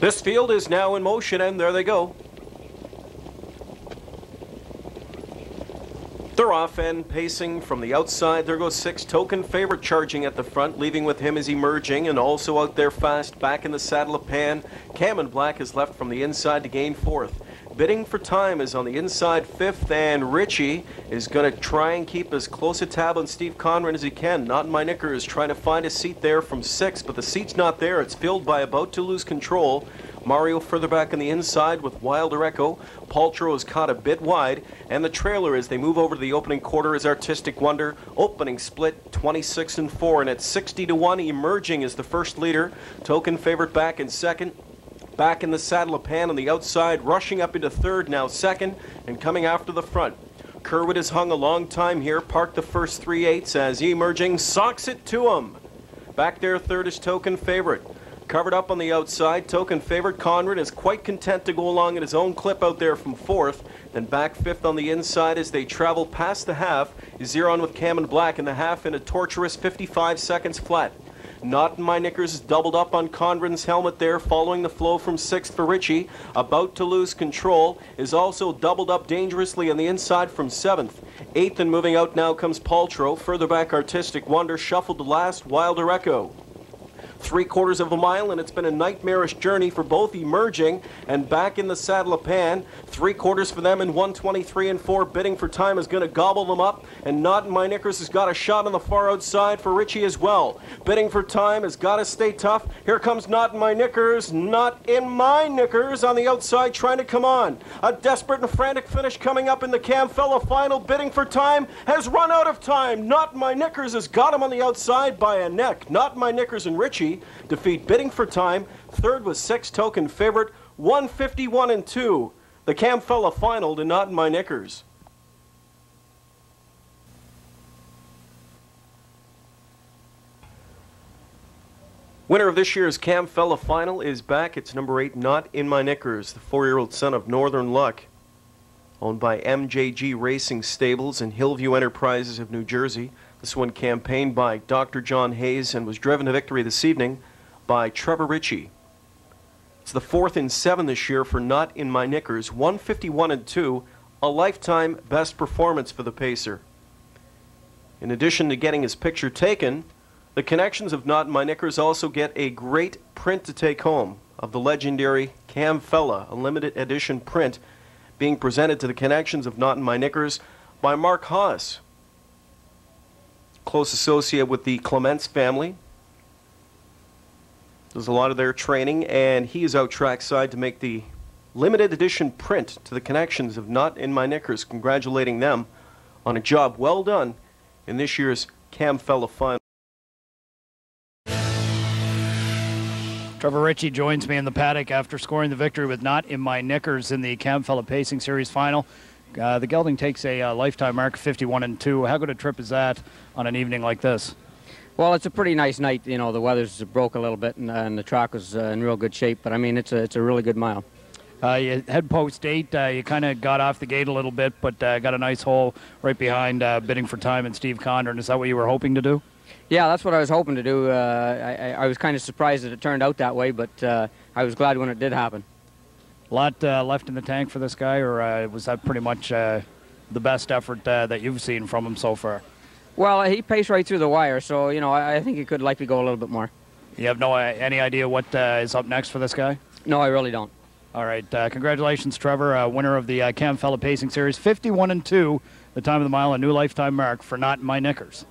This field is now in motion, and there they go. They're off and pacing from the outside. There goes six. Token favorite charging at the front, leaving with him as emerging, and also out there fast, back in the saddle of Pan. Cam and Black is left from the inside to gain fourth. Bidding for time is on the inside fifth, and Ritchie is going to try and keep as close a tab on Steve Condren as he can. Not in my knickers, trying to find a seat there from six, but the seat's not there. It's filled by about to lose control. Mario further back on the inside with Wilder Echo. Paltrow is caught a bit wide, and the trailer as they move over to the opening quarter is Artistic Wonder. Opening split 26 and 4, and at 60 to 1, emerging as the first leader. Token favorite back in second. Back in the saddle of Pan on the outside, rushing up into third, now second, and coming after the front. Kerwood has hung a long time here, parked the first three eights as he emerging, socks it to him. Back there, third is Token favorite. Covered up on the outside, Token favorite Conrad is quite content to go along at his own clip out there from fourth. Then back fifth on the inside as they travel past the half. Zero on with Cam and Black in the half in a torturous 55 seconds flat. Not in my knickers doubled up on Condren's helmet there, following the flow from sixth for Ritchie. About to lose control is also doubled up dangerously on the inside from seventh. Eighth and moving out now comes Paltrow. Further back, Artistic Wonder shuffled to last. Wilder Echo three quarters of a mile, and it's been a nightmarish journey for both emerging and back in the saddle of Pan. Three quarters for them in 123 and 4. Bidding for time is going to gobble them up, and Not in My Knickers has got a shot on the far outside for Ritchie as well. Bidding for time has got to stay tough. Here comes Not in My Knickers, Not in My Knickers on the outside trying to come on. A desperate and frantic finish coming up in the Camfella final. Bidding for time has run out of time. Not in My Knickers has got him on the outside by a neck. Not in My Knickers and Ritchie defeat Bidding for Time. Third was Six Token favorite, 151 and 2. The Camfella final to Not in My Knickers. Winner of this year's Camfella final is back. It's number eight, Not in My Knickers, the four-year-old son of Northern Luck, owned by MJG Racing Stables and Hillview Enterprises of New Jersey. This one campaigned by Dr. John Hayes and was driven to victory this evening by Trevor Ritchie. It's the fourth in seven this year for Not in My Knickers, 151 and 2, a lifetime best performance for the Pacer. In addition to getting his picture taken, the connections of Not in My Knickers also get a great print to take home of the legendary Cam Fella, a limited edition print being presented to the connections of Not in My Knickers by Mark Haas, close associate with the Clements family. Does a lot of their training, and he is out trackside to make the limited edition print to the connections of Not in My Knickers, congratulating them on a job well done in this year's Camfella final. Trevor Ritchie joins me in the paddock after scoring the victory with Not in My Knickers in the Camfella Pacing Series final. Uh, the gelding takes a uh, lifetime mark, 51 and 2. How good a trip is that on an evening like this? Well, it's a pretty nice night. You know, the weather's broke a little bit, and, and the track was uh, in real good shape. But I mean, it's a it's a really good mile. Uh, you head post eight. Uh, you kind of got off the gate a little bit, but uh, got a nice hole right behind uh, bidding for time and Steve Condren. Is that what you were hoping to do? Yeah, that's what I was hoping to do. Uh, I, I, was kind of surprised that it turned out that way, but uh, I was glad when it did happen. A lot left in the tank for this guy, or was that pretty much the best effort uh, that you've seen from him so far? Well, he paced right through the wire, so you know I, I think he could likely go a little bit more. You have no uh, any idea what uh, is up next for this guy? No, I really don't. All right, uh, congratulations, Trevor, uh, winner of the uh, Camfella Pacing Series, 51 and two, the time of the mile, a new lifetime mark for not my knickers.